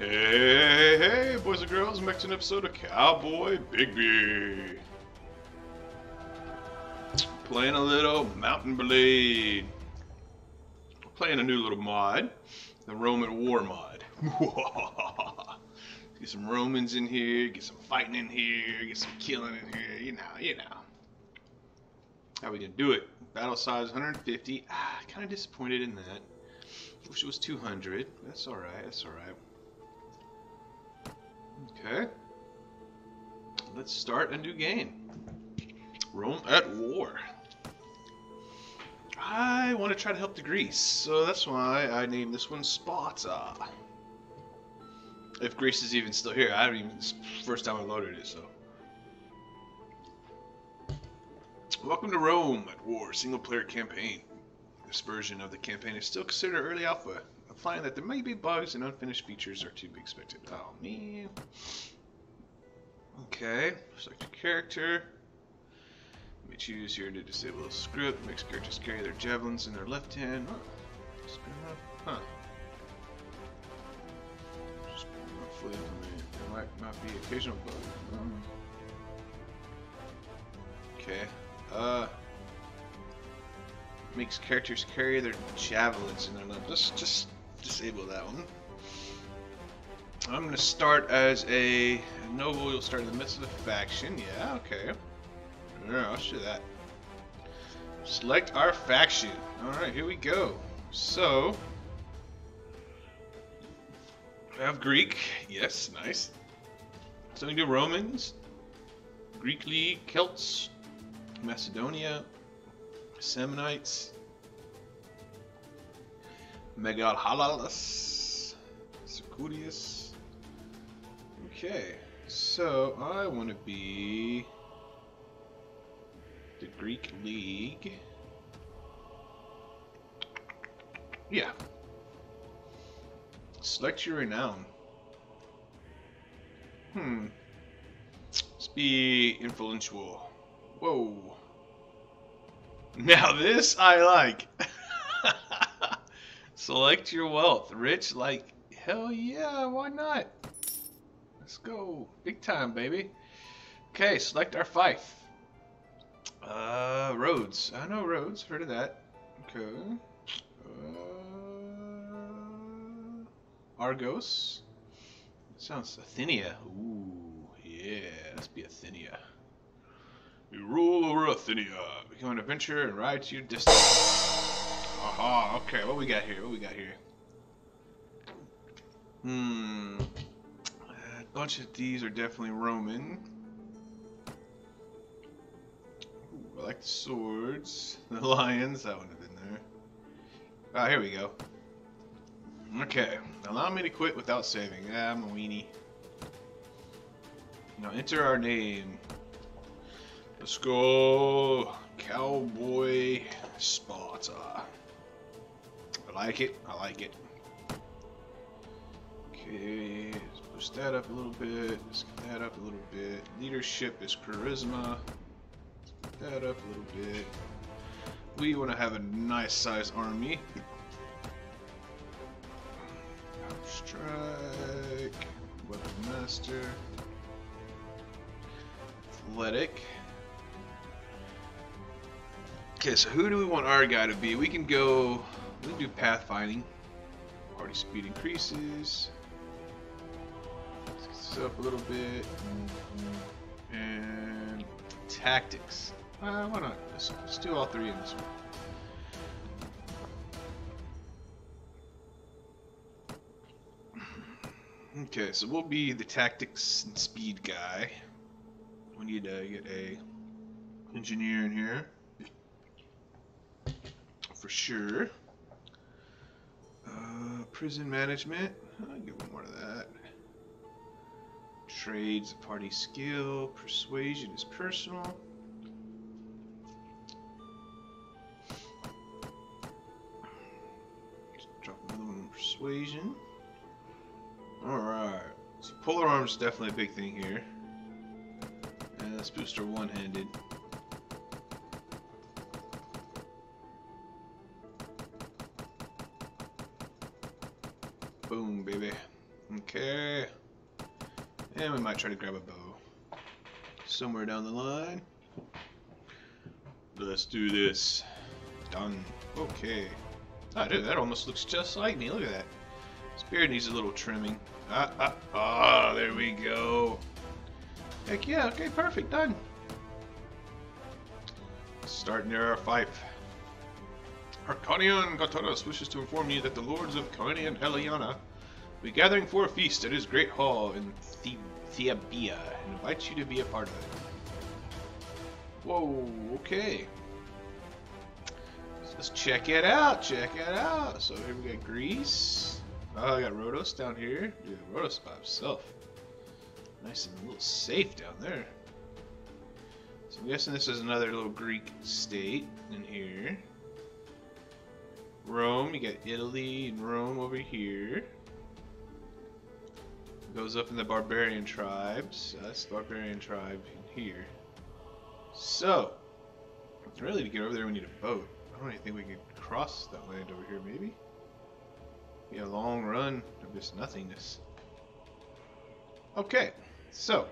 Hey, hey, boys and girls, back to an episode of Cowboy Bigby. Playing a little Mount and Blade. Playing a new little mod, the Roman War mod. get some Romans in here, get some fighting in here, get some killing in here, you know, you know. How we gonna do it? Battle size 150. Ah, kind of disappointed in that. Wish it was 200. That's alright, that's alright. Okay. Let's start a new game. Rome at war. I want to try to help the Greece, so that's why I named this one Sparta. If Greece is even still here, I don't even. First time I loaded it, so. Welcome to Rome at War single player campaign. This version of the campaign is still considered early alpha. Find that there may be bugs and unfinished features are to be expected. Oh man. Okay, select your character. Let me choose here to disable the script. Makes characters carry their javelins in their left hand. Huh. Just. There might not be occasional bug. Um, okay. Uh makes characters carry their javelins in their left. Just just disable that one. I'm gonna start as a noble. You'll start in the midst of a faction. Yeah, okay. Yeah, I'll show that. Select our faction. Alright, here we go. So, we have Greek. Yes, nice. So we do Romans, Greek League, Celts, Macedonia, Samnites, Megalhalalus, Securius. Okay, so I want to be the Greek League. Yeah. Select your renown. Hmm. Let's be influential. Whoa. Now this I like. Select your wealth. Rich, like, hell yeah, why not? Let's go. Big time, baby. Okay, select our fief. Uh, roads. I know roads. Heard of that. Okay. Uh, Argos. Sounds Athenia. Ooh, yeah. Let's be Athenia. You rule over Athenia. Become an adventurer and ride to your destiny. Aha, okay, what we got here? What we got here? Hmm. A bunch of these are definitely Roman. Ooh, I like the swords. The lions, that would have been there. Ah, here we go. Okay, allow me to quit without saving. Ah, I'm a weenie. Now enter our name. Let's go, Cowboy Sparta. I like it. I like it. Okay, let's push that up a little bit. Let's get that up a little bit. Leadership is charisma. Let's get that up a little bit. We want to have a nice size army. Strike. Weapon Master. Athletic. Okay, so who do we want our guy to be? We can go, we do pathfinding. Party speed increases. Let's get this up a little bit. And tactics. Uh, why not? Let's, let's do all three in this one. Okay, so we'll be the tactics and speed guy. We need to get a engineer in here for sure. Uh, prison management. I'll give one more of that. Trades, party skill. Persuasion is personal. Drop another one persuasion. Alright. So polearms is definitely a big thing here. And let's boost our one-handed. Boom, baby. Okay. And we might try to grab a bow. Somewhere down the line. Let's do this. Done. Okay. Ah, dude, that almost looks just like me. Look at that. His beard needs a little trimming. Ah, ah, ah, there we go. Heck yeah, okay, perfect, done. Start near our fief. Arcanian Gataras wishes to inform you that the lords of Carnia and Heliana will be gathering for a feast at his great hall in the Theabia and invites you to be a part of it. Whoa, okay. Let's check it out, check it out. So here we got Greece. Oh, I got Rhodos down here. Dude, Rhodos by himself. Nice and a little safe down there. So I'm guessing this is another little Greek state in here. Rome, you got Italy and Rome over here. Goes up in the barbarian tribes. That's the barbarian tribe in here. So, really to get over there we need a boat. I don't even think we could cross that land over here, maybe? Be a long run of just nothingness. Okay, so.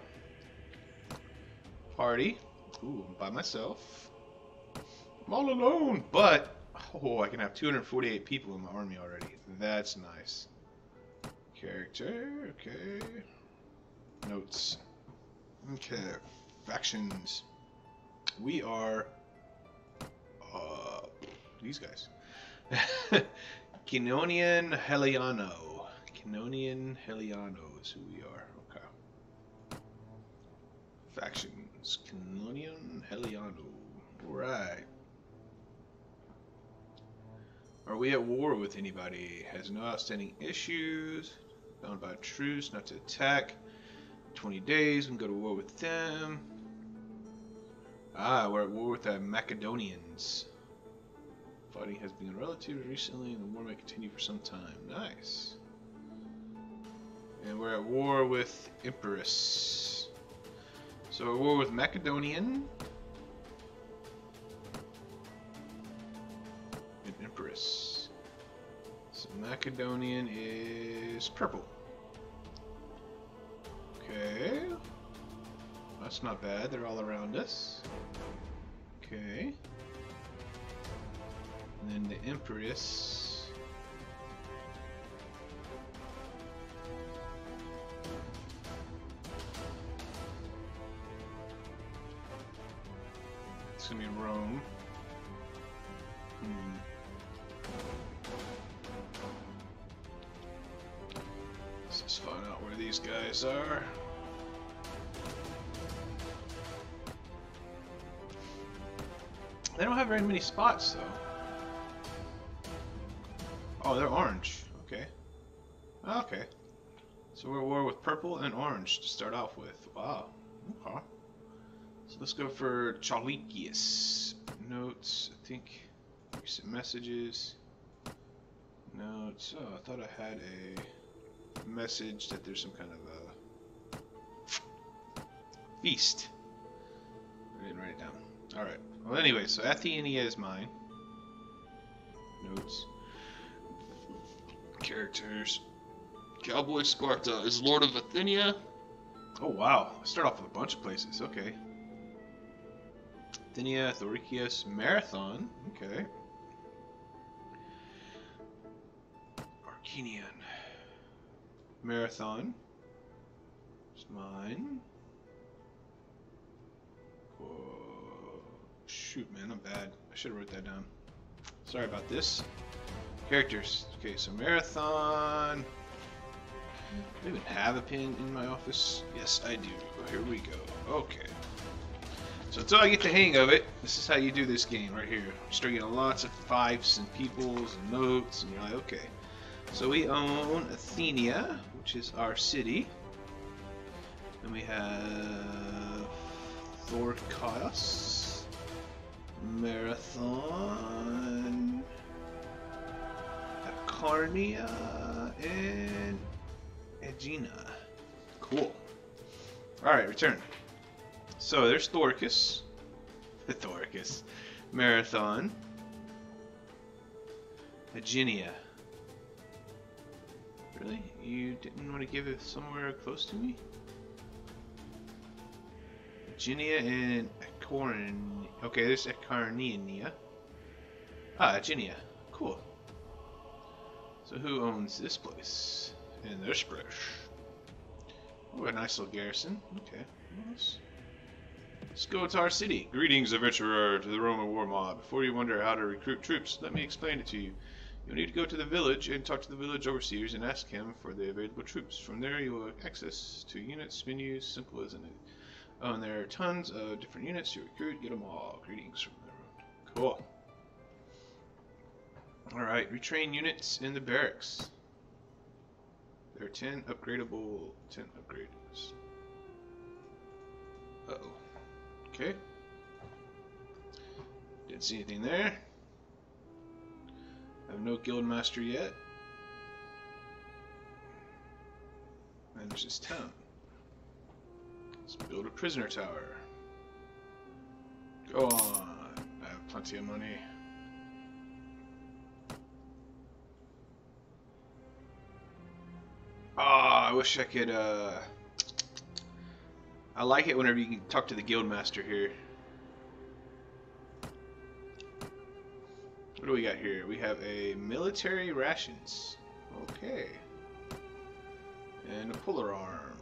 Party. Ooh, I'm by myself. I'm all alone, but Oh, I can have 248 people in my army already. That's nice. Character, okay. Notes. Okay, factions. We are uh, these guys. Kinonian Heliano. Kinonian Heliano is who we are. Okay. Factions. Kinonian Heliano. Alright. Are we at war with anybody? Has no outstanding issues. Bound by truce not to attack. 20 days, we can go to war with them. Ah, we're at war with the Macedonians. Fighting has been relatively recently and the war may continue for some time. Nice. And we're at war with Epirus. So at war with Macedonian, Macedonian is purple. Okay. That's not bad. They're all around us. Okay. And then the Empress. It's gonna be Rome. Guys are. They don't have very many spots, though. Oh, they're orange. Okay. Okay. So we're at war with purple and orange to start off with. Wow. Okay. So let's go for Chalikius. Notes, I think. Recent messages. Notes. Oh, I thought I had a message that there's some kind of a feast. I didn't write it down. Alright. Well, anyway, so Athenia is mine. Notes. Characters. Cowboy Sparta is Lord of Athenia. Oh, wow. I start off with a bunch of places. Okay. Athenia, Thorikius, Marathon. Okay. Arcanian. Marathon. It's mine. Whoa. Shoot, man, I'm bad. I should have wrote that down. Sorry about this. Characters. Okay, so Marathon. Do I even have a pin in my office? Yes, I do. Oh, here we go. Okay. So until I get the hang of it, this is how you do this game right here. You start getting lots of fiefs and peoples and notes, and you're like, okay. So we own Athenia, which is our city. And we have Thorkos, Marathon, Acarnia, and Aegina. Cool. Alright, return. So there's Thorcus. Thorcus. Marathon. Aegina. Really? You didn't want to give it somewhere close to me? Ginia and Acorn. Okay, there's Acarnia. Ah, Ginia. Cool. So who owns this place? And this place. Oh, a nice little garrison. Okay. Nice. Let's go to our city. Greetings, adventurer, to the Roman war mob. Before you wonder how to recruit troops, let me explain it to you. You'll need to go to the village and talk to the village overseers and ask him for the available troops. From there, you will have access to units, menus, simple as it. Oh, and there are tons of different units to recruit. Get them all. Greetings from everyone. Cool. Alright, retrain units in the barracks. There are 10 upgradable, 10 upgrades. Uh oh. Okay. Didn't see anything there. No guild master yet. There's this town. Let's build a prisoner tower. Go on. I have plenty of money. Ah, I wish I could, uh... I like it whenever you can talk to the guild master here. What do we got here? We have a military rations. Okay. And a polearm.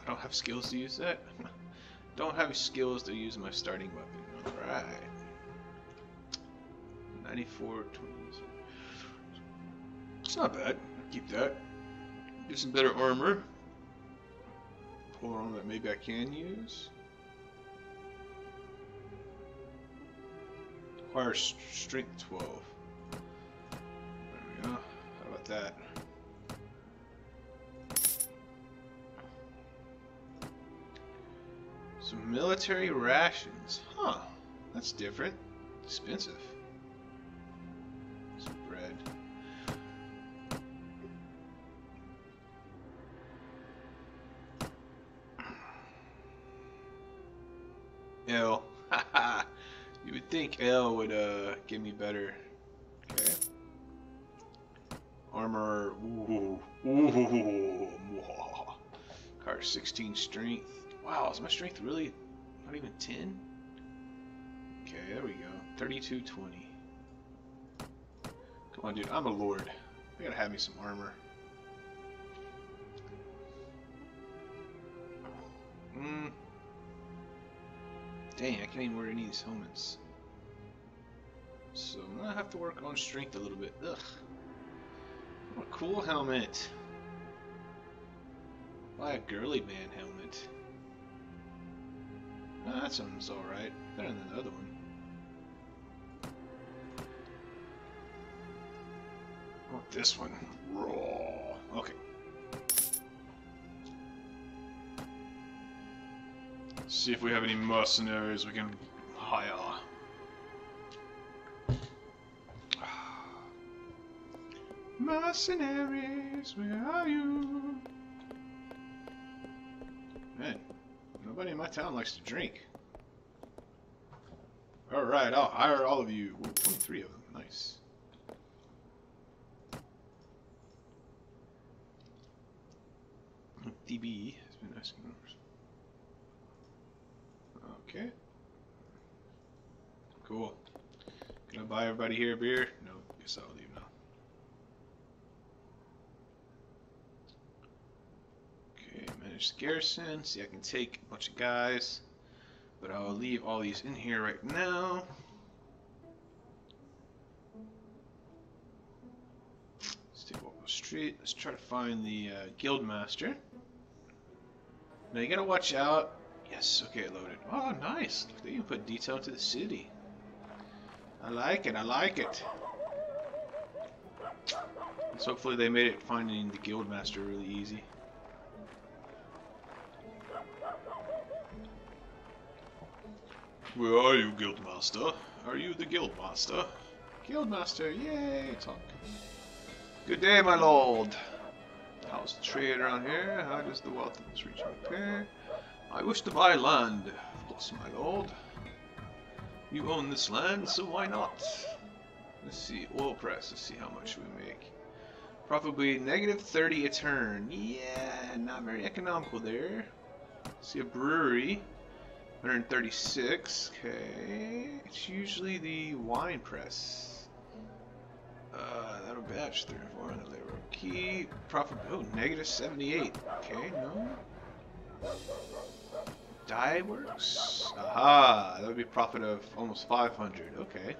I don't have skills to use that. don't have skills to use my starting weapon. Alright. 94, 20. It's not bad. Keep that. Get some better armor. Polearm that maybe I can use. Requires strength 12. There we go. How about that? Some military rations. Huh. That's different. Expensive. L would uh give me better. Okay. Armor. Ooh. Ooh. Car 16 strength. Wow, is my strength really not even 10? Okay, there we go. 3220. Come on, dude. I'm a lord. I gotta have me some armor. Hmm. Dang, I can't even wear any of these helmets. So I'm gonna have to work on strength a little bit. Ugh. What a cool helmet. Buy a girly man helmet. Oh, that sounds alright. Better than the other one. Want this one. Raw. Okay. See if we have any mercenaries we can hire. Mercenaries, where are you? Man, nobody in my town likes to drink. Alright, I'll hire all of you. Ooh, 23 of them, nice. Hmm, DB has been asking numbers. Okay. Cool. Can I buy everybody here a beer? No, guess I'll leave now. Okay, manage the garrison. See, I can take a bunch of guys, but I'll leave all these in here right now. Let's take Walpole Street. Let's try to find the uh, guild master. Now you gotta watch out. Yes, okay, loaded. Oh, nice. Look, they even put detail into the city. I like it. I like it. So hopefully they made it finding the guild master really easy. Where are you, Guildmaster? Are you the Guildmaster? Guildmaster, yay! Talk. Good day, my lord. How's the trade around here? How does the wealth of this region compare? I wish to buy land. Of course, my lord. You own this land, so why not? Let's see, oil price. Let's see how much we make. Probably negative 30 a turn. Yeah, not very economical there. Let's See a brewery. 136. Okay. It's usually the wine press. Uh, that'll batch 3 or 4 on the labor. Key. Profit. Oh, negative 78. Okay, no. Dye works. Aha! That would be profit of almost 500. Okay.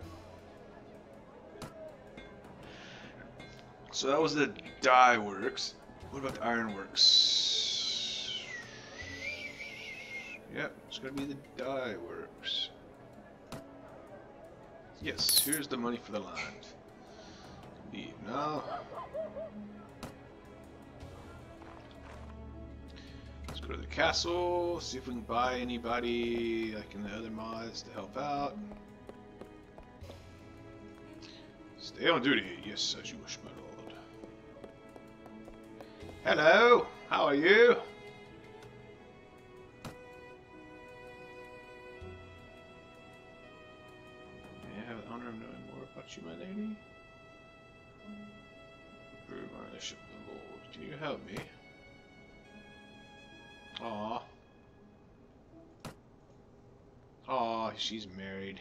So that was the dye works. What about the iron works? Yep, it's gonna be the dye works. Yes, here's the money for the land. Leave now. Let's go to the castle, see if we can buy anybody like in the other mods to help out. Stay on duty, yes, as you wish, my lord. Hello, how are you? About you, my lady? Prove my with the Lord. Can you help me? Aw. Aw, she's married.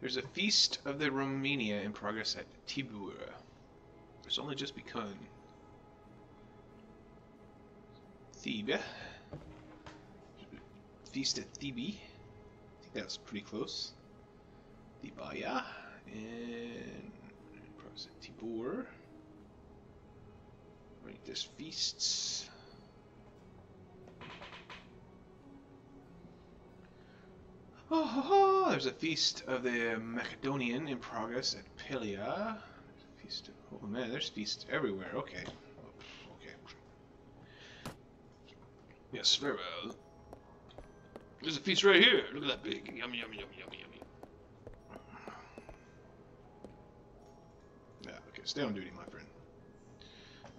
There's a feast of the Romania in progress at Tibura. It's only just begun. Thebe. Feast at Thebe. I think that's pretty close. Thebaya. And progress at Tibur. Right, there's feasts. Oh, ho, ho, there's a feast of the Macedonian in progress at Pelia. Feast of, oh man, there's feasts everywhere. Okay. Oh, okay. Yes, very well. There's a piece right here. Look at that big. Yummy, yummy, yummy, yummy, yummy. Yeah, okay, stay on duty, my friend.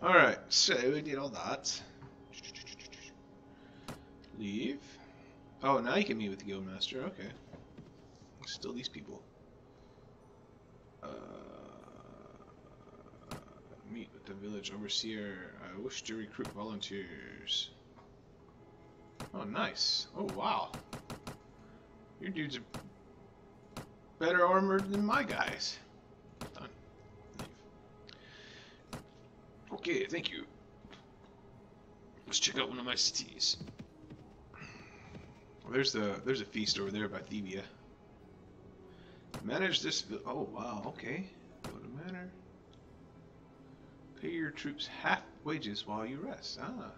Alright, so we did all that. Leave. Oh, now you can meet with the guildmaster. Okay. Still these people. Uh, meet with the village overseer. I wish to recruit volunteers. Oh, nice. Oh, wow. Your dudes are better armored than my guys. Done. Leave. Okay, thank you. Let's check out one of my cities. Well, there's the there's a feast over there by Thebia. Manage this. Oh wow. Okay. Go to manor. Pay your troops half wages while you rest. Ah.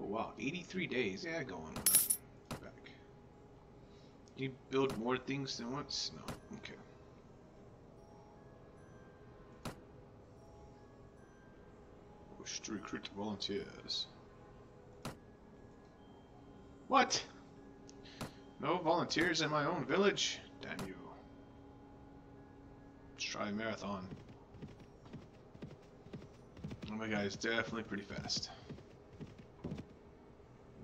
Oh wow. 83 days. Yeah, go on. Back. You build more things than once? No. Okay. Oh, Wish to recruit volunteers. What? No volunteers in my own village? Damn you. Let's try a marathon. Oh my god, it's definitely pretty fast.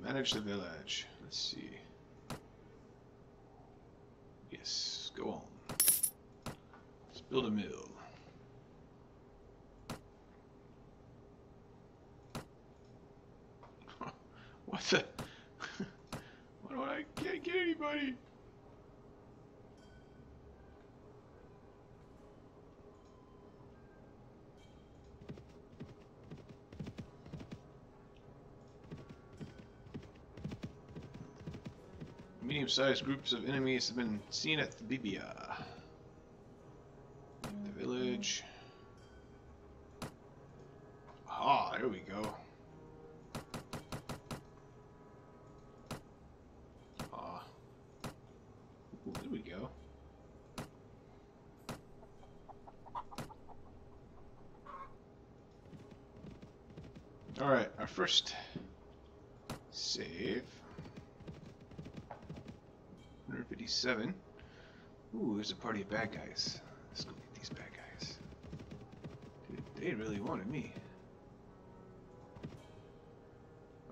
Manage the village. Let's see. Yes, go on. Let's build a mill. what the? Why don't I can't get anybody? Medium-sized groups of enemies have been seen at the Bibia. The village. Ah, there we go. Ah. Ooh, there we go. Alright, our first 157. Ooh, there's a party of bad guys. Let's go get these bad guys. Dude, they really wanted me.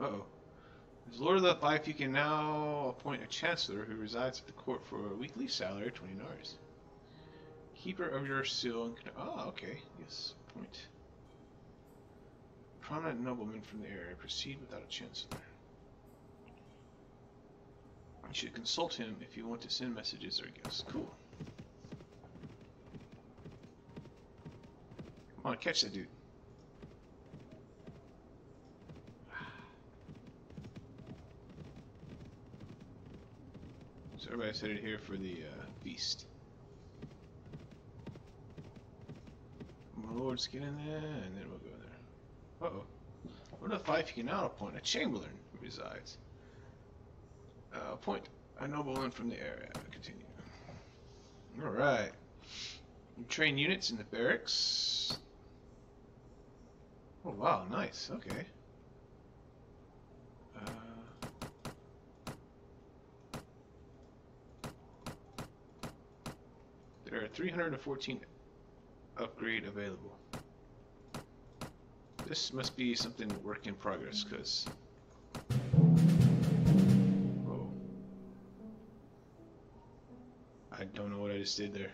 Uh oh. As Lord of the Fief, you can now appoint a chancellor who resides at the court for a weekly salary of 20 dinars. Keeper of your seal and... Oh, okay. Yes, point. Prominent nobleman from the area. Proceed without a chancellor. You should consult him if you want to send messages or gifts. Cool. Come on, catch that dude. So everybody's headed here for the uh, feast. My lords get in there, and then we'll go there. Uh oh. What if I can now appoint a chamberlain resides? Uh, appoint a nobleman from the area. Continue. Alright. Train units in the barracks. Oh wow, nice. Okay. Uh, there are 314 upgrade available. This must be something work in progress, because... just did there.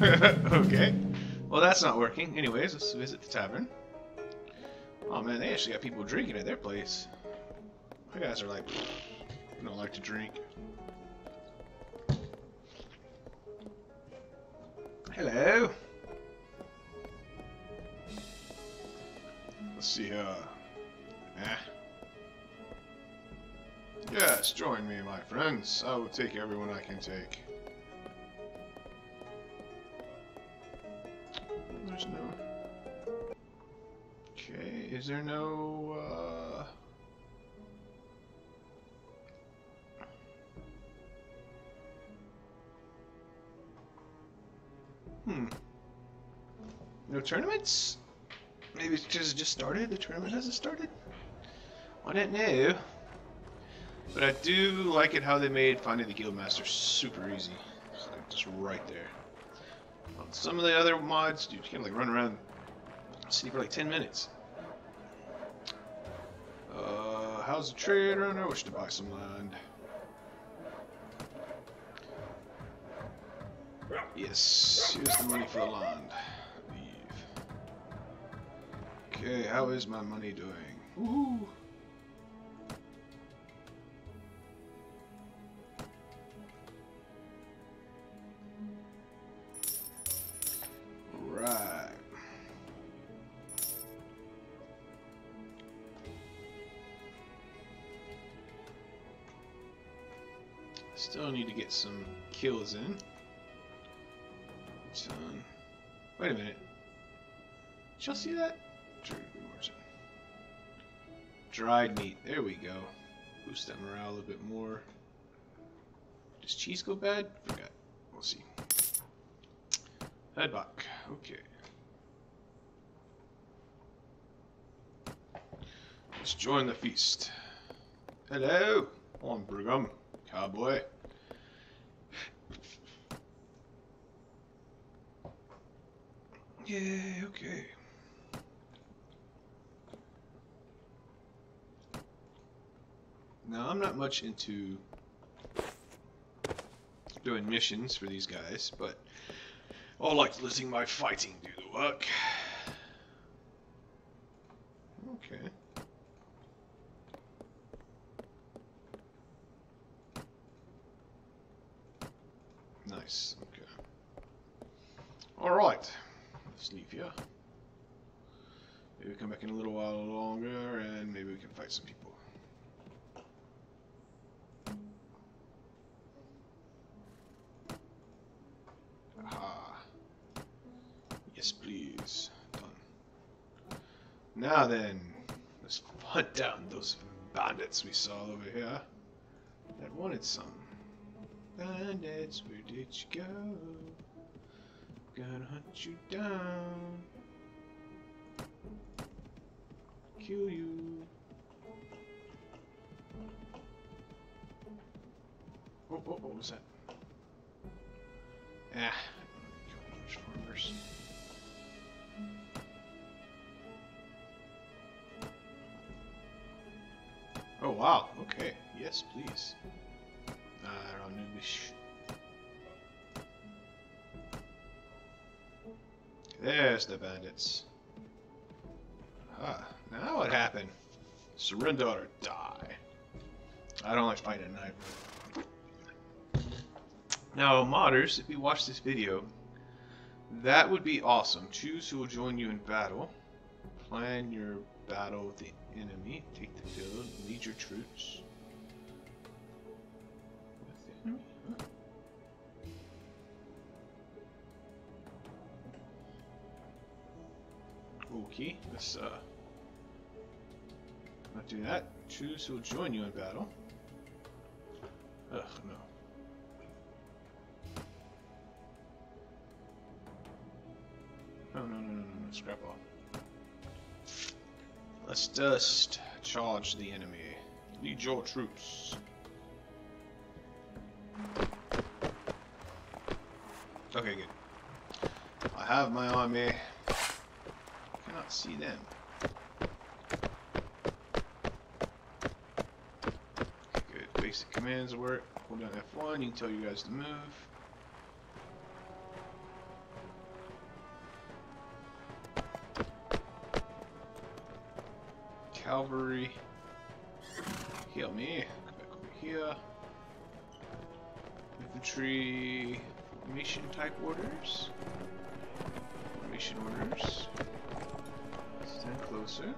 okay. Well, that's not working. Anyways, let's visit the tavern. Oh man, they actually got people drinking at their place. My guys are like, don't like to drink. Hello. Let's see here. Eh. Yes, join me, my friends. I will take everyone I can take. There's no... Okay, is there no, uh... Hmm. No tournaments? Maybe it's it just started? The tournament hasn't started? I don't know. But I do like it how they made finding the Guildmaster super easy. It's like just right there. On some of the other mods, dude, you can like run around the city for like 10 minutes. Uh, how's the trade runner? Wish to buy some land. Yes, here's the money for the land. Okay, how is my money doing? Woohoo! Right. Still need to get some kills in. Son. Wait a minute. Did y'all see that? Dried meat. There we go. Boost that morale a little bit more. Does cheese go bad? Forgot. We'll see. Headbuck. Okay. Let's join the feast. Hello. I'm Brigham. Cowboy. Yeah, okay. Now, I'm not much into doing missions for these guys, but I like letting my fighting do the work. Okay. Nice, okay. Alright, let's leave here. Maybe come back in a little while longer and maybe we can fight some people. Aha. Yes, please. Done. Now then, let's hunt down those bandits we saw over here that wanted some. Bandits, where did you go? Gonna hunt you down. Kill you. Oh, oh, what was that? Ah, farmers. Wow, okay. Yes, please. Know English. There's the bandits. Ah, now what happened? Surrender or die. I don't like fighting at night. Now, modders, if you watch this video, that would be awesome. Choose who will join you in battle. Plan your battle with the enemy. Take the field. Lead your troops. Okay, let's uh not do that. Choose who will join you in battle. Ugh, no. No, no, no, no, no, scrap all. Let's just charge the enemy. Lead your troops. Okay, good. I have my army. Cannot see them. Good. Basic commands work. Hold down F1. You can tell you guys to move. Cavalry. Heal me. Come back over here. Infantry. Formation type orders. Formation orders. Stand closer.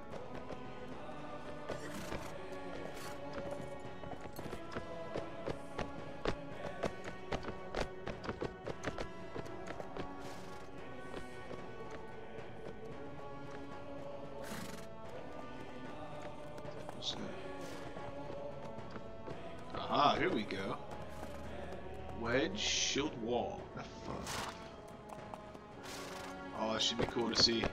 Wedge shield wall. Oh, that should be cool to see.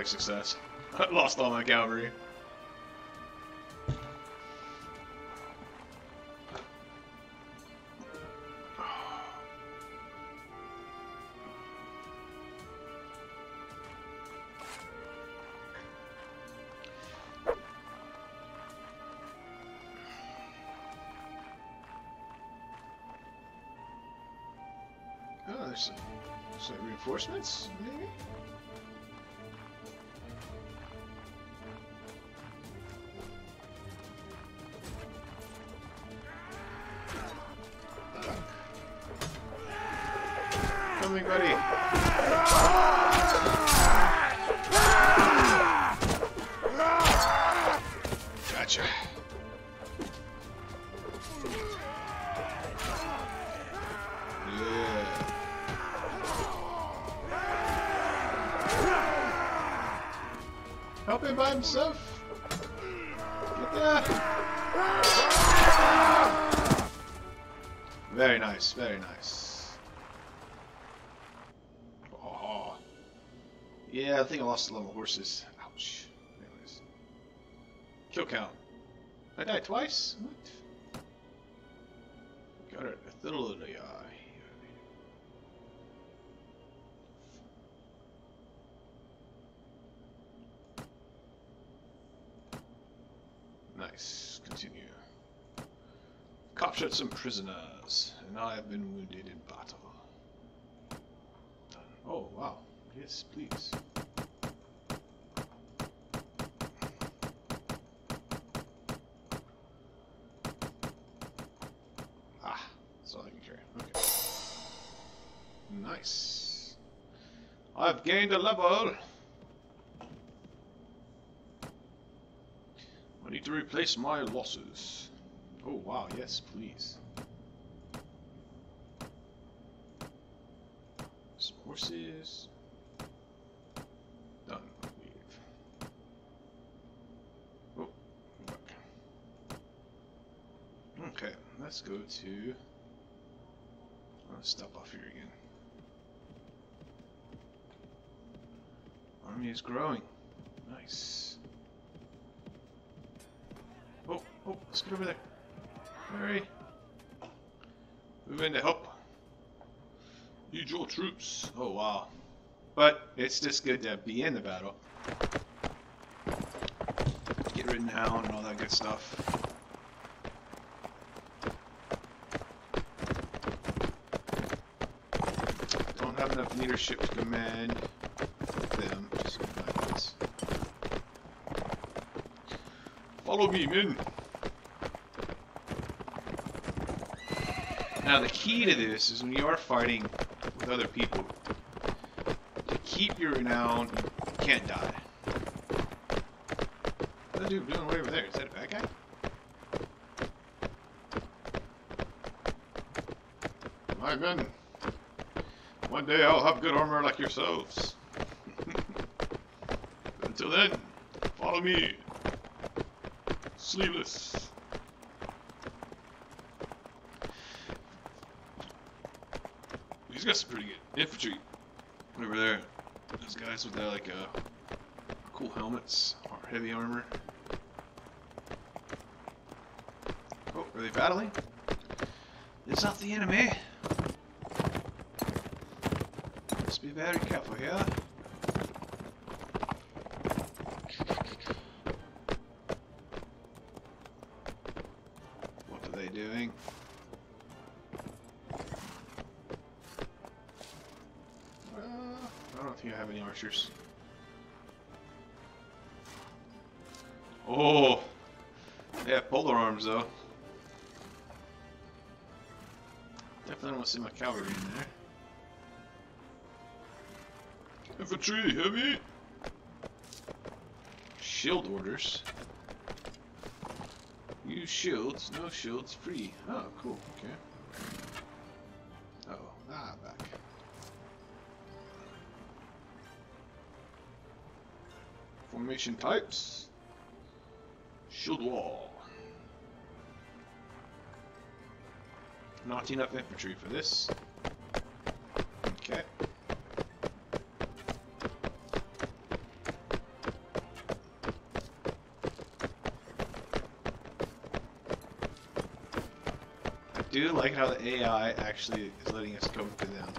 I'd call that a success. I lost all my cavalry. Oh, there's some, some reinforcements, maybe? Gotcha. Help him by himself. Very nice, very nice. Oh. Yeah, I think I lost a lot of horses. Ouch. Anyways. Kill count. I died twice? What? Got. A little in the eye. Nice. Continue. Captured some prisoners, and I have been wounded in battle. Oh, wow. Yes, please. Ah, that's all I can carry. Okay. Nice. I've gained a level. I need to replace my losses. Oh wow, yes, please. Some horses. Done. Oh. Okay, let's go to. Uh, let's stop off here again. Is growing. Nice. Oh, oh, let's get over there. Hurry. Move in to help. Need your troops. Oh, wow. But it's just good to be in the battle. Get ridden down and all that good stuff. Don't have enough leadership to command them. Just like this. Follow me, men. Now the key to this is when you are fighting with other people, to keep your renown, you can't die. What's that dude doing way over there? Is that a bad guy? My men, one day I'll have good armor like yourselves. Until then, follow me. Sleeveless. He's got some pretty good infantry over there. Those guys with their like uh, cool helmets or heavy armor. Oh, are they battling? It's not the enemy. Must be very careful here. Think I have. Oh, polearms though. Definitely want to see my cavalry in there. Infantry, heavy. Shield orders. Use shields, no shields, free. Oh, cool. Okay. Types. Shield wall. Not enough infantry for this. Okay. I do like how the AI actually is letting us go to them.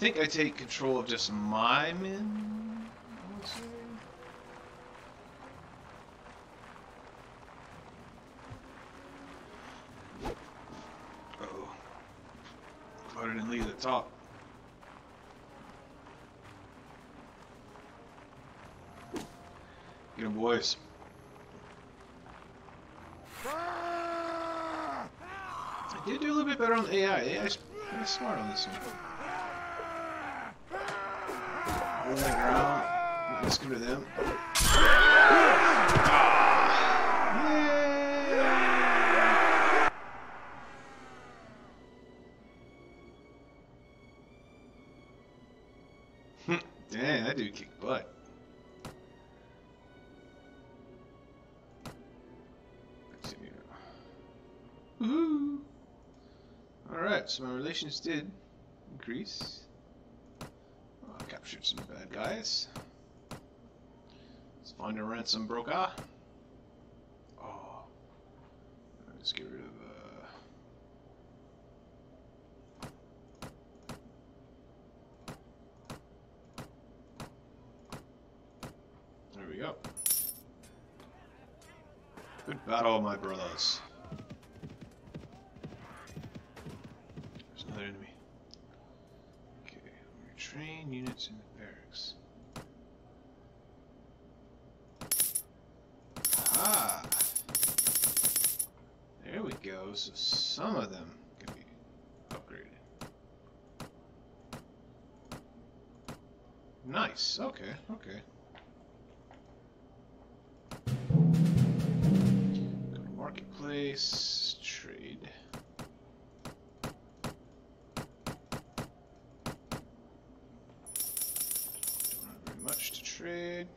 Think I take control of just my men. So my relations did increase. Oh, I captured some bad guys. Let's find a ransom broker. Oh. Let's get rid of uh There we go. Good battle, my brothers. There's another enemy. Okay, retrain units in the barracks. Ah! There we go, so some of them can be upgraded. Nice, okay, okay. Go to marketplace, trade. Don't have very much to trade.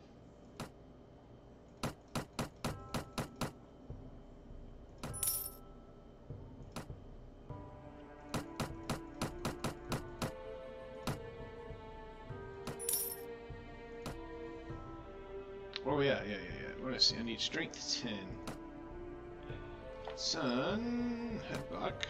Oh yeah, yeah, yeah, yeah. What I see? I need strength 10. Sun, head back.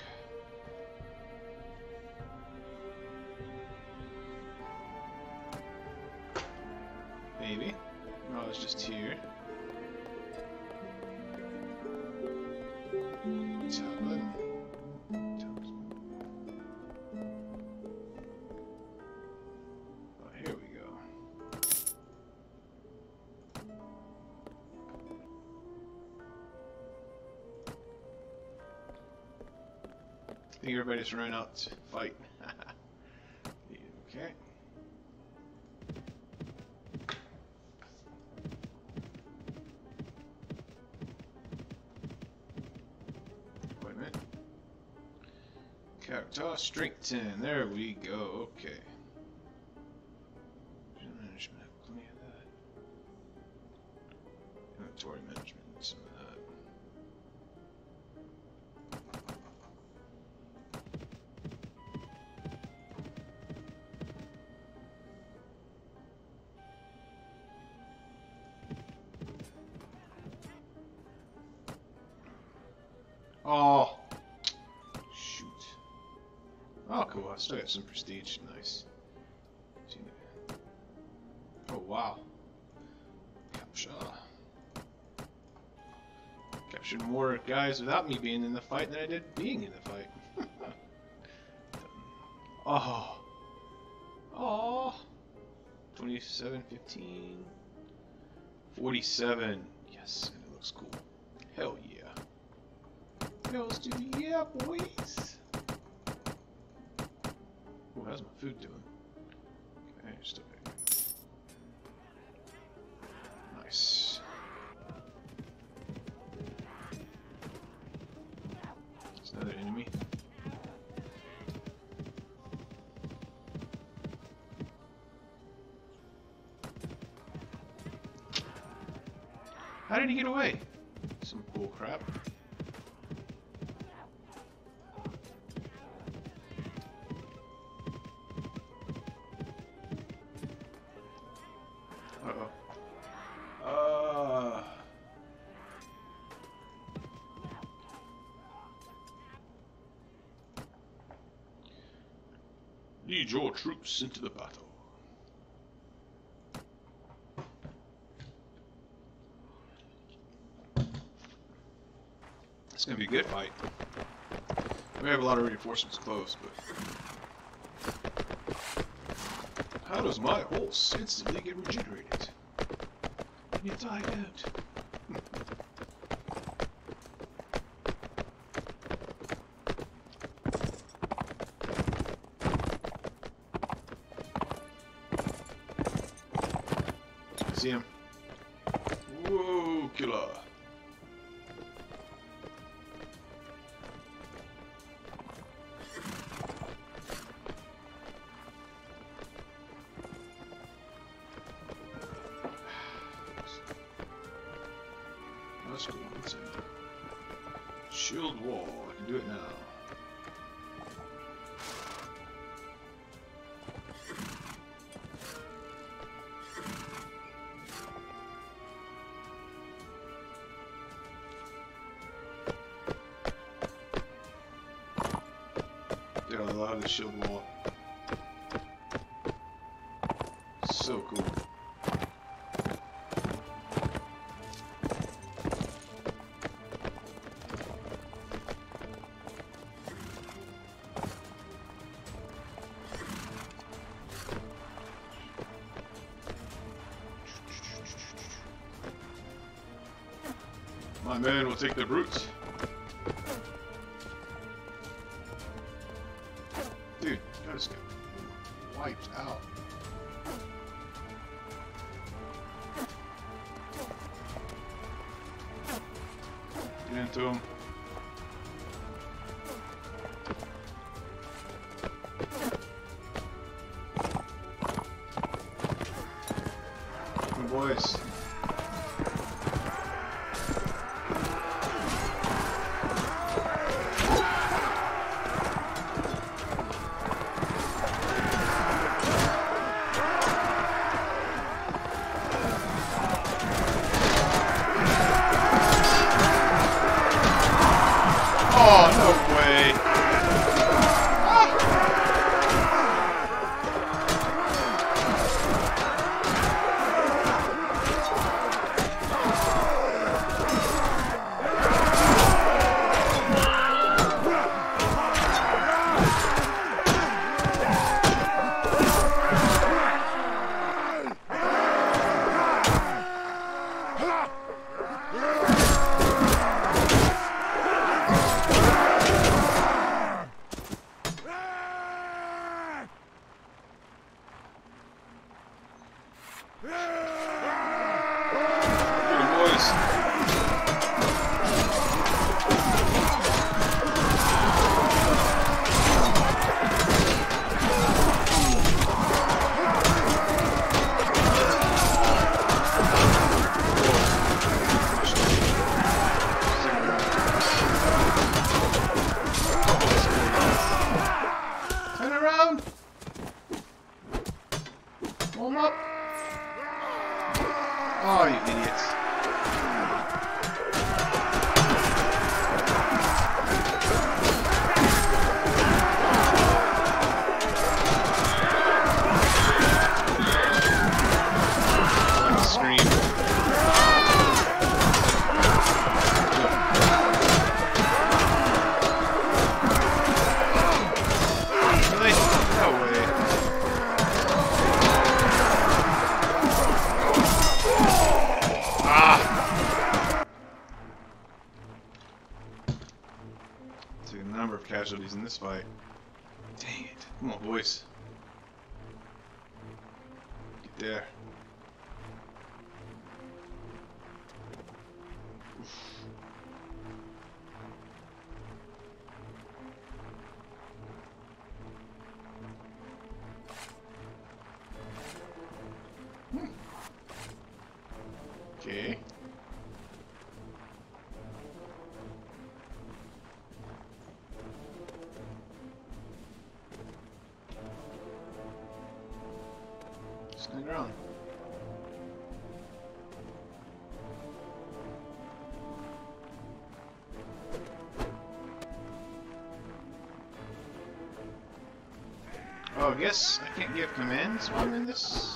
Everybody's running out to fight. okay. Wait a minute. Character strength 10. There we go. Okay. Management. Inventory management, cool. I still got some prestige. Nice. Oh, wow. Capture. Captured more guys without me being in the fight than I did being in the fight. oh. Oh. 27, 15. 47. Yes, and it looks cool. Hell yeah. Hells yeah, boys. How's my food doing? Okay, still. Nice. Another enemy. How did he get away? Your troops into the battle. It's gonna be a good fight. We have a lot of reinforcements close, but how does my horse instantly get regenerated? You died out. Yeah, I love the shield wall. So cool. My man will take the brutes. Guess I can't give commands while I'm in this.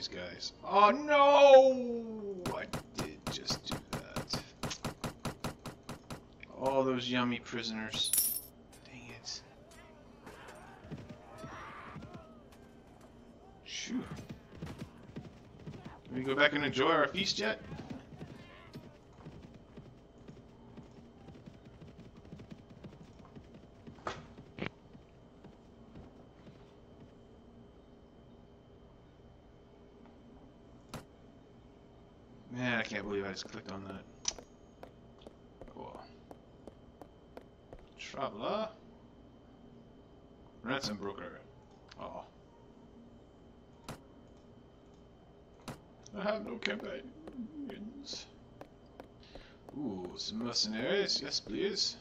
These guys. Oh no! I did just do that. All those yummy prisoners. Dang it. Shoot. Can we go back and enjoy our feast yet? Man, I can't believe I just clicked on that. Cool. Traveler. Ransom broker. Oh. I have no companions. Ooh, some mercenaries. Yes, please.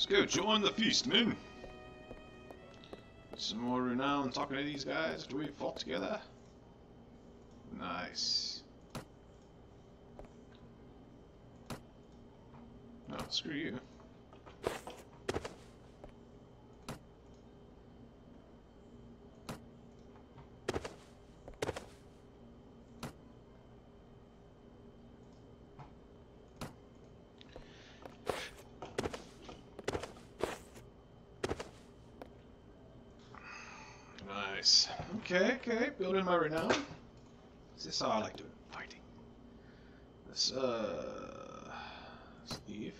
Let's go join the feast, men. Some more renown talking to these guys after we fought together. Nice. No, screw you. Nice. Okay, okay, building my renown. This is how I like doing fighting. Let's uh let's leave.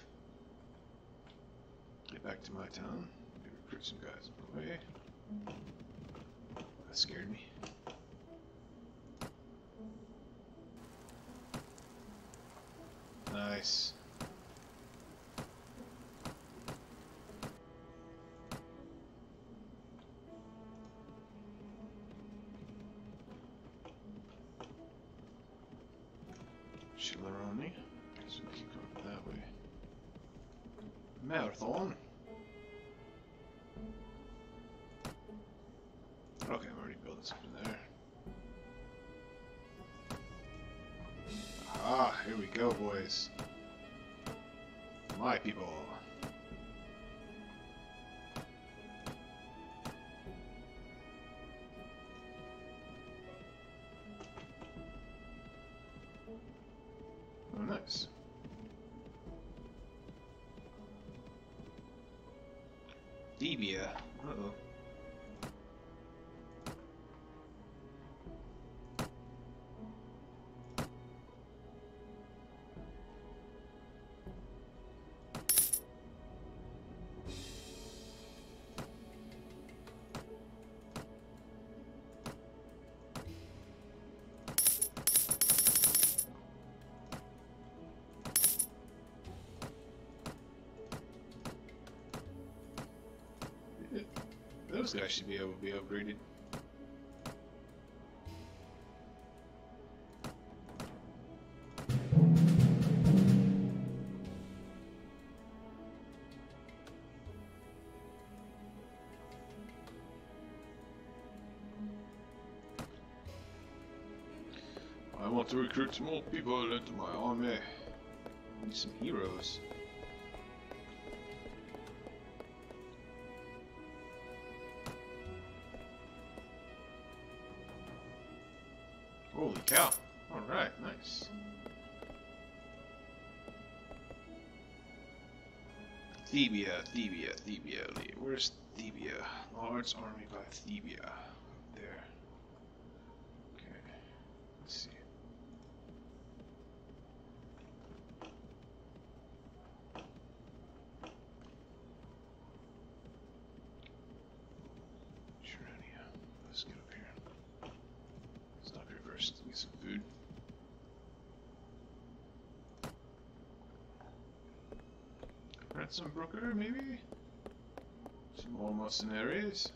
Get back to my town. Maybe recruit some guys way. That scared me. Nice. Building something there. Ah, here we go, boys. My people. Those guys should be able to be upgraded. I want to recruit more people into my army. Need some heroes. Thebia, Thebia, Thebia. Where's Thebia? Large army by Thebia. There. Okay. Let's see. Tyrannia. Let's get up here. Stop here first. Get some food. Maybe? Some more mercenaries.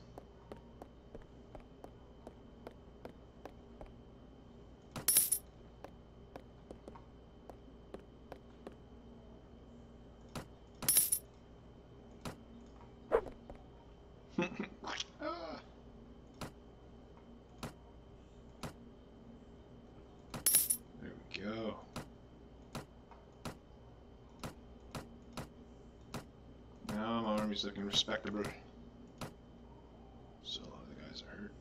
ah. There we go. Now my army's looking respectable. So a lot of the guys are hurt.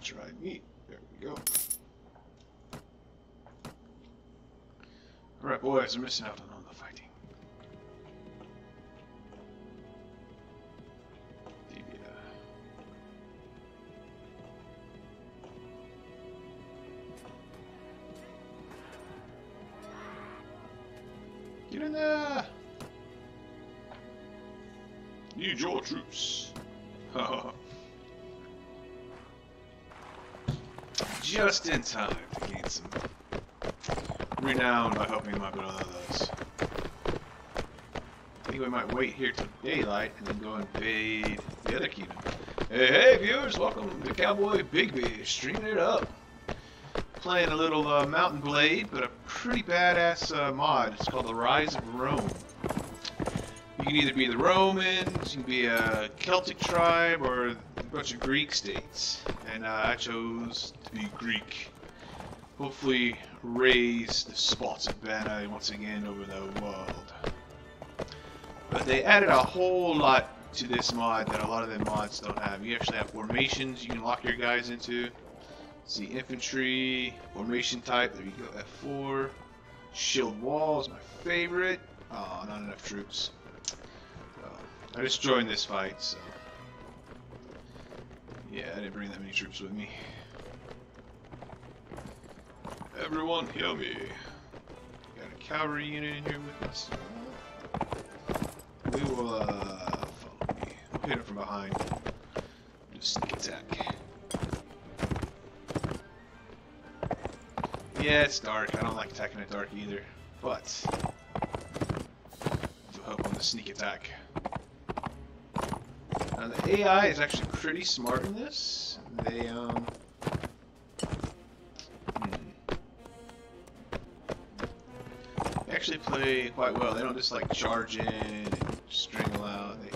Dried meat. There we go. Alright boys, we're missing out on Need your troops. Just in time to gain some renown by helping my brothers. I think we might wait here till daylight and then go invade the other kingdom. Hey, hey, viewers, welcome to Cowboy Bigby, streaming it up. Playing a little uh, Mount and Blade, but a pretty badass uh, mod. It's called The Rise of Rome. Can either be the Romans, you can be a Celtic tribe, or a bunch of Greek states. And uh, I chose to be Greek. Hopefully raise the spots of banner once again over the world. But they added a whole lot to this mod that a lot of the mods don't have. You actually have formations you can lock your guys into. See infantry, formation type, there you go, F4. Shield wall is my favorite. Oh, not enough troops. Well, I just joined this fight, so. Yeah, I didn't bring that many troops with me. Everyone, hear me. Got a cavalry unit in here with us. We will, uh, follow me. We'll hit it from behind. A sneak attack. Yeah, it's dark. I don't like attacking at dark either. But, to help on the sneak attack. Now the AI is actually pretty smart in this. They, um... hmm. actually play quite well. They don't just like charge in and strangle out. They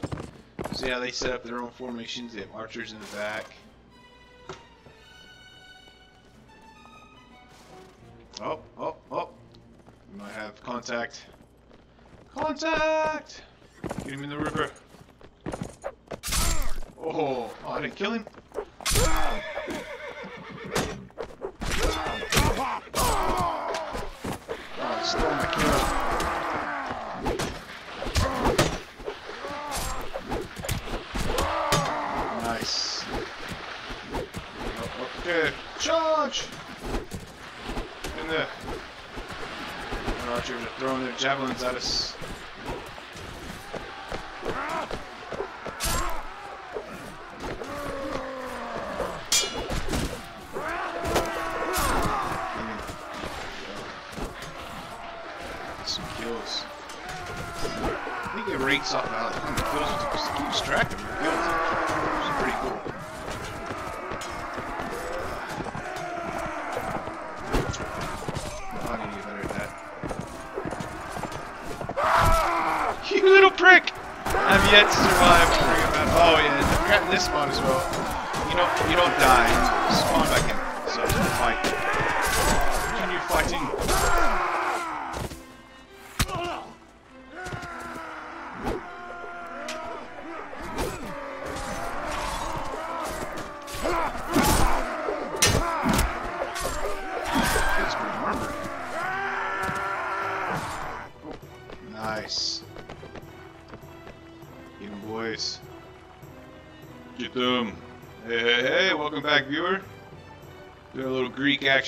see how they set up their own formations. They have archers in the back. Oh, oh, oh. We might have contact. Contact! Get him in the river. Oh, oh I didn't kill him. Oh, stole my kill. Okay, throwing their javelins at us. Kills. It's pretty cool. I need to get better at that. You little prick! I've yet to survive. Oh yeah, I forgot this one as well. You don't you don't die.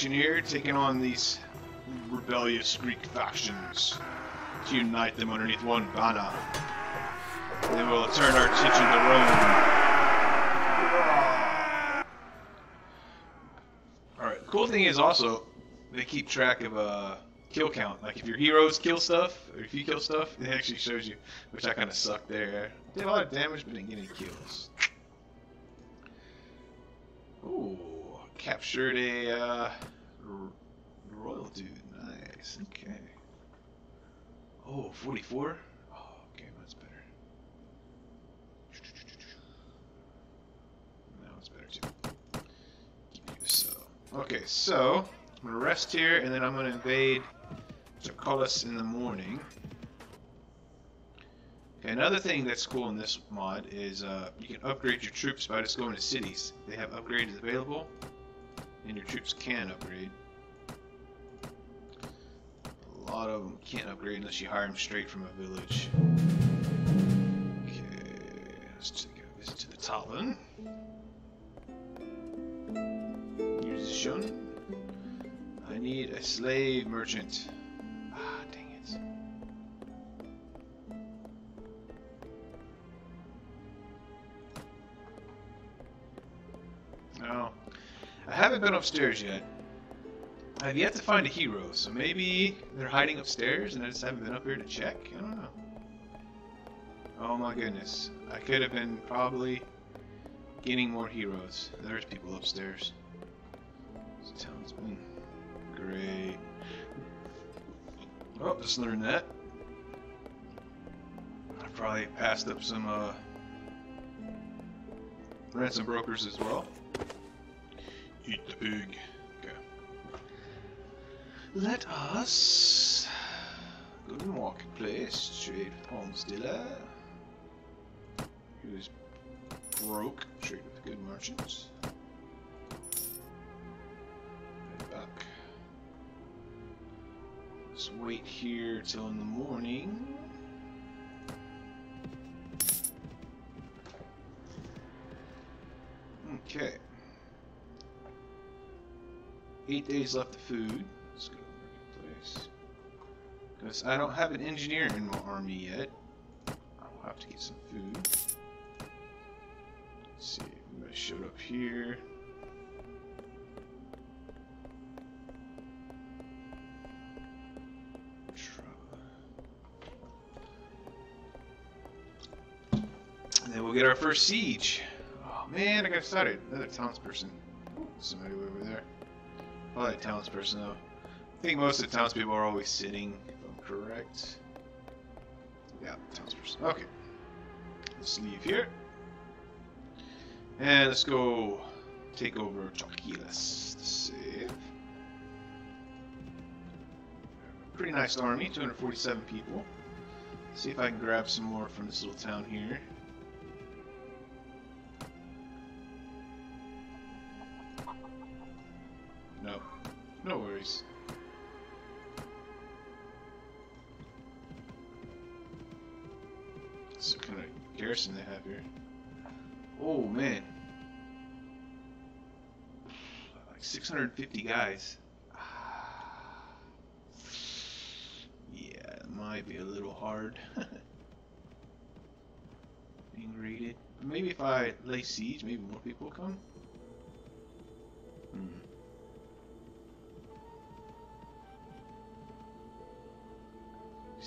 Little Greek action here, taking on these rebellious Greek factions to unite them underneath one banner. Then we'll turn our attention to Rome. Alright, cool thing is also, they keep track of uh, kill count. Like if your heroes kill stuff, or if you kill stuff, it actually shows you, which I kind of suck there. Did a lot of damage, but didn't get any kills. Captured a uh, royal dude. Nice. Okay. Oh, 44? Oh, okay, that's better. Now it's better too. So. Okay, so I'm gonna rest here, and then I'm gonna invade Dracolis in the morning. Okay, another thing that's cool in this mod is uh, you can upgrade your troops by just going to cities. They have upgrades available, and your troops can upgrade. A lot of them can't upgrade unless you hire them straight from a village. Okay, let's take a visit to the Talon. Musician. I need a slave merchant. Upstairs yet. I've yet to find a hero, so maybe they're hiding upstairs and I just haven't been up here to check? I don't know. Oh my goodness. I could have been probably getting more heroes. There's people upstairs. Townsman. Great. Oh, just learned that. I probably passed up some uh, ransom brokers as well. Eat the pig. Okay. Let us go to the marketplace, trade with Homesteader, who is broke, trade with good merchants. Back. Let's wait here till in the morning. Okay. Eight days left of food. Let's go marketplace. Because I don't have an engineer in my army yet. I'll have to get some food. Let's see, I showed up here. And then we'll get our first siege. Oh man, I got started. Another townsperson. Somebody over there. Probably a townsperson though. I think most of the townspeople are always sitting, if I'm correct? Yeah, townsperson. Okay. Let's leave here. And let's go take over Choquilas to save. Pretty nice army, 247 people. See if I can grab some more from this little town here. No worries. So kind of garrison they have here? Oh man. Like 650 guys. Yeah, it might be a little hard. Being raided. Maybe if I lay siege, maybe more people will come.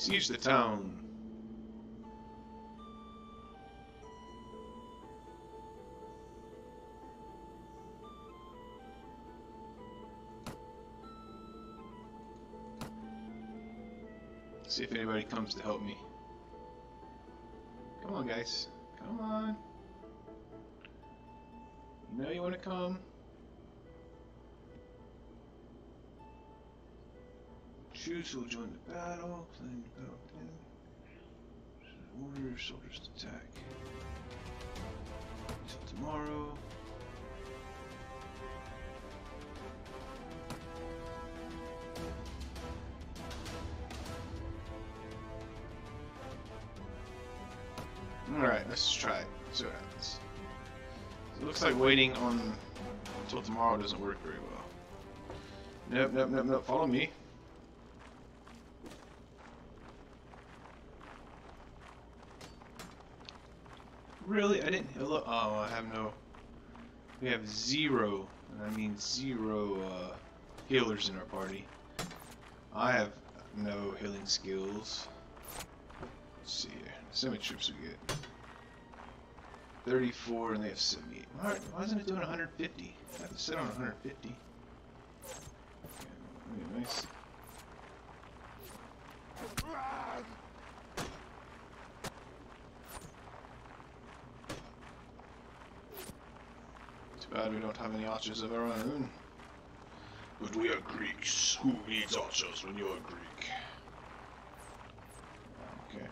Siege the town. See if anybody comes to help me. Come on, guys. Come on. You know you want to come. Who will join the battle. Plan the battle. Order soldiers to attack. Until tomorrow. Alright, let's try it. See what happens. It looks like waiting on until tomorrow doesn't work very well. Nope, nope, nope, nope. Follow me. Really? I didn't up. Oh, I have no. We have zero, and I mean zero uh, healers in our party. I have no healing skills. Let's see here. How many troops we get? 34 and they have 78. Why, why isn't it doing 150? I have to set on 150. Okay, bad we don't have any archers of our own. But we are Greeks. Who needs archers when you're a Greek? Okay.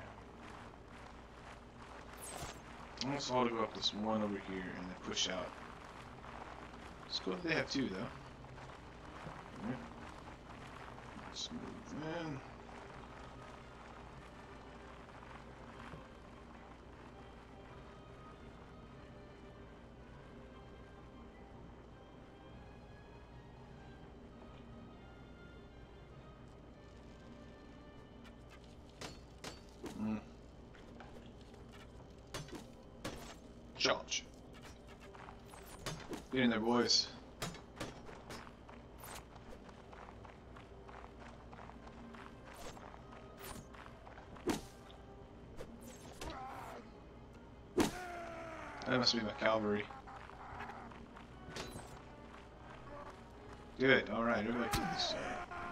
Almost all go up this one over here and then push out. Let's go they have two though. Let's move in. Charge. Get in there, boys. That must be my cavalry. Good, alright, everybody to this side.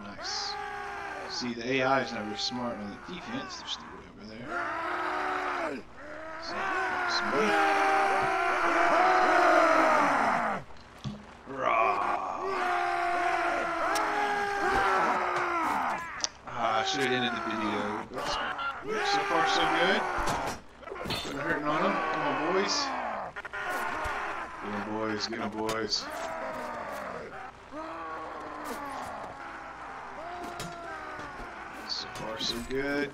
Nice. See, the AI is not very smart on the defense. They're still way over there. So, some weight. Ah, I should have ended the video. So far, so good. A hurting on them. Come on, boys. Get them, boys. Get them, boys. So far, so good.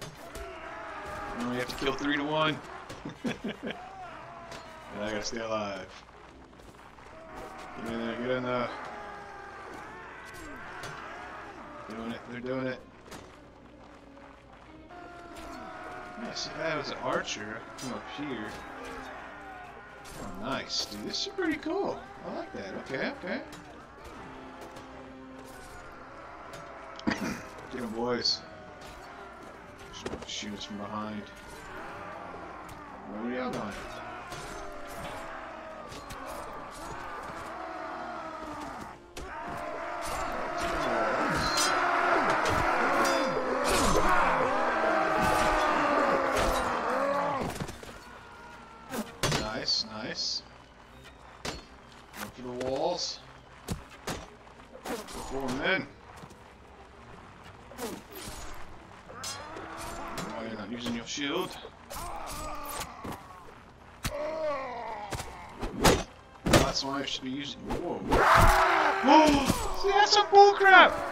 You only have to kill three to one. and I gotta stay alive. Get in there, get in there. Doing it, they're doing it. If I was an archer, come up here. Oh, nice, dude. This is pretty cool. I like that. Okay, okay. Get them, boys. Shoot us from behind. Where are y'all going? Be using. Whoa! See, that's some bullcrap!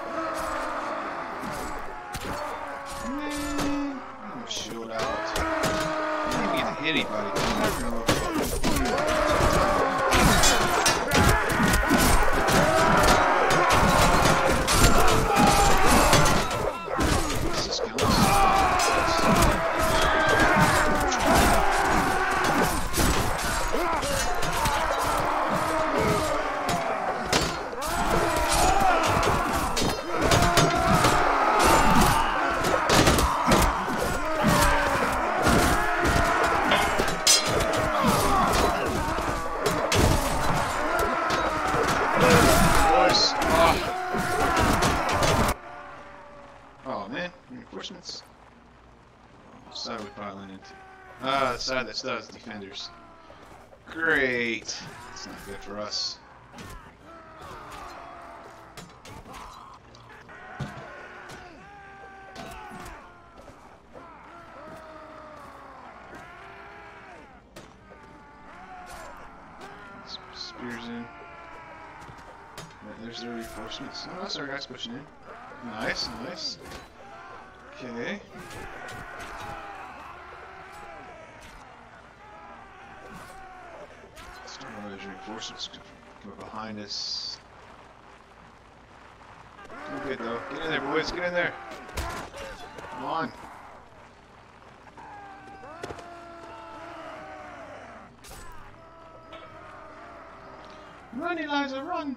Reinforcements. Side we piling into? Ah, the side that still has defenders. Great. That's not good for us. Spears in. There's the reinforcements. Oh, that's our guys pushing in. Nice, nice. Okay. Let's don't reinforcements come behind us. Good though. Get in there, boys. Get in there. Come on. Run, Eliza, run!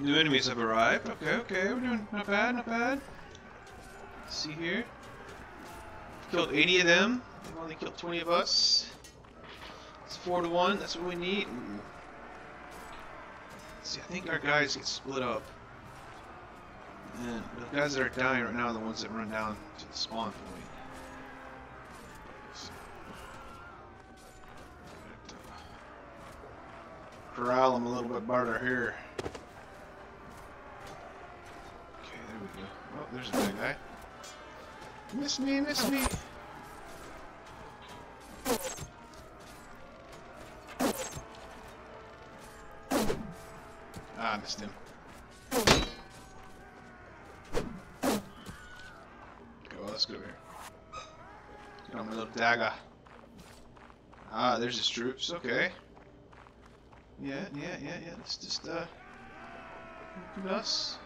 New enemies have arrived. Okay, okay, we're doing not bad, not bad. Let's see here. Killed 80 of them. We've only killed 20 of us. It's 4 to 1, that's what we need. Hmm. Ooh. See, I think our guys get split up. And the guys that are dying right now are the ones that run down to the spawn point. Corral them a little bit better here. Okay, there we go. Oh, there's a bad guy. Miss me, miss me. Ah, I missed him. Okay, well, let's go here. Get on my little dagger. Ah, there's his troops. Okay. Yeah, yeah, yeah, yeah. Let's just, uh. Look at us.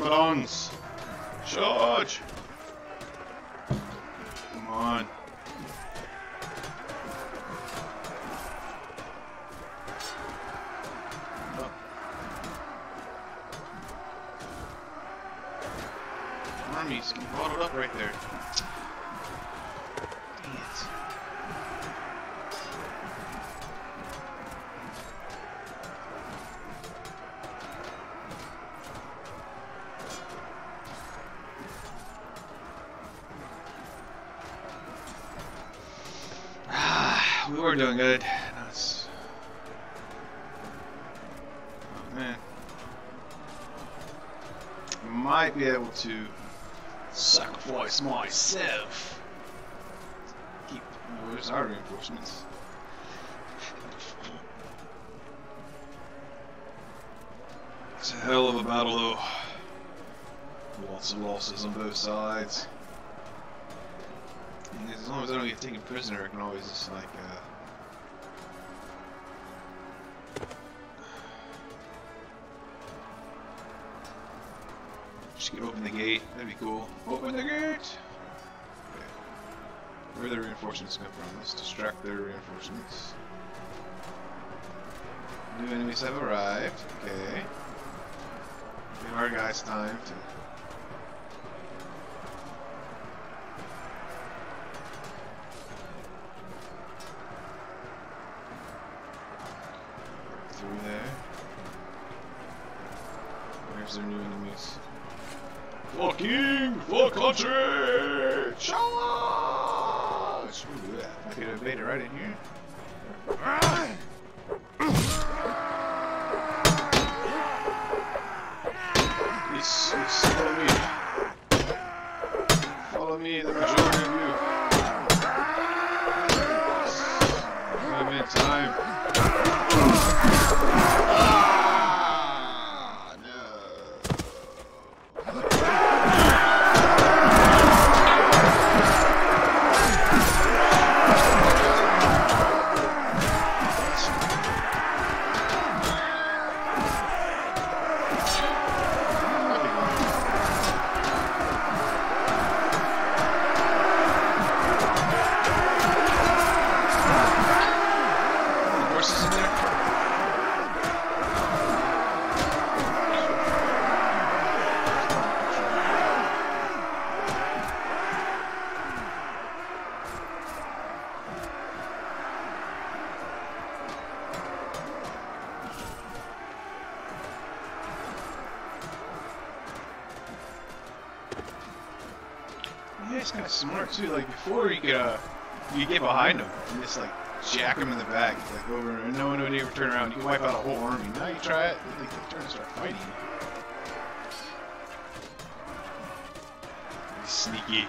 Marmalons! Charge! Come on. Armies get bottled up right there. Were doing good. Now it's- Oh man. Might be able to sacrifice myself. Keep. Where's our reinforcements? It's a hell of a battle, though. Lots of losses on both sides. As long as I don't get taken prisoner, I can always just like, uh... be cool. Open the gate! Where the reinforcements come from? Let's distract their reinforcements. New enemies have arrived, okay. Give our guys time to through there. Where's their new? Fucking fuck country! Charge! Ooh, yeah. I could have made it right in here. Please, please follow me. Follow me, the Like before, you get uh, you get behind them and just like jack them in the back, like over and no one would ever turn around. You can wipe out a whole army. Now you try it, they like, turn and start fighting. Sneaky.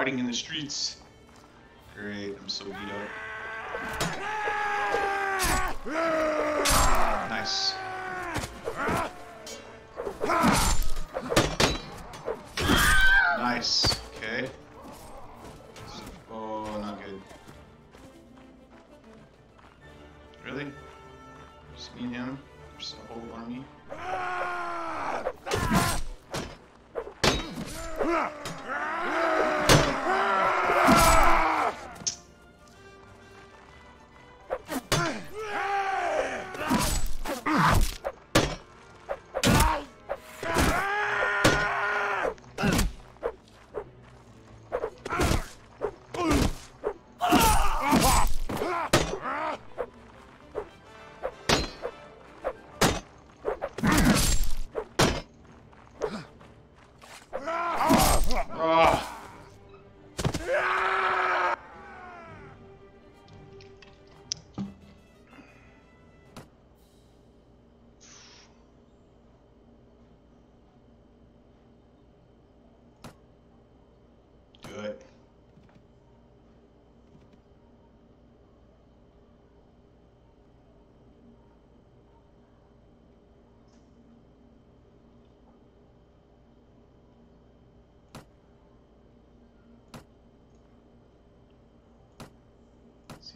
fighting in the streets. Great, I'm so beat up. Nice.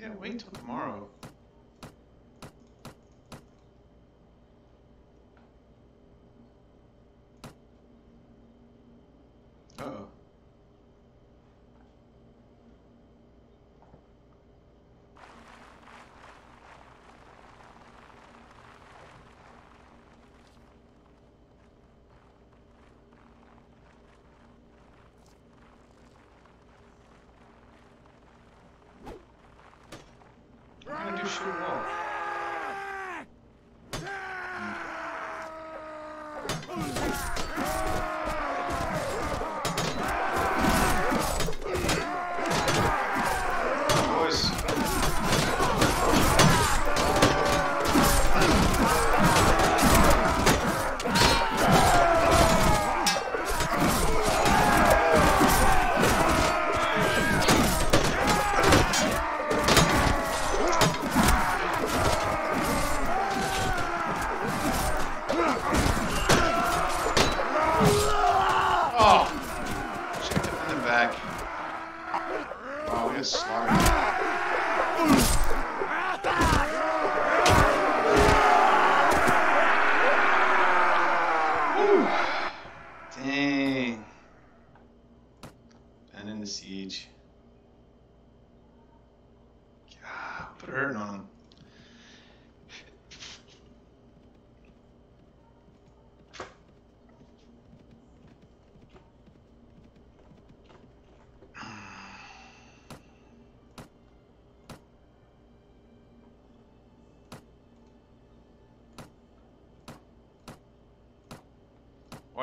I wait till tomorrow. Uh-oh. I'm gonna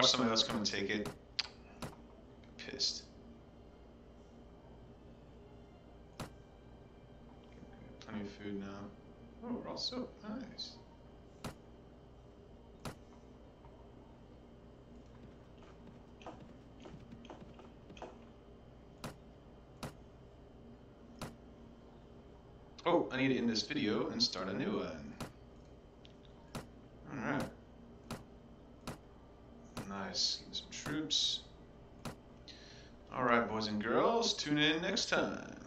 Watch somebody else come and take it. Pissed. Plenty of food now. Oh, we're all so nice. Oh, I need to end this video and start a new one. Alright. Nice. Get some troops. Alright, boys and girls, tune in next time.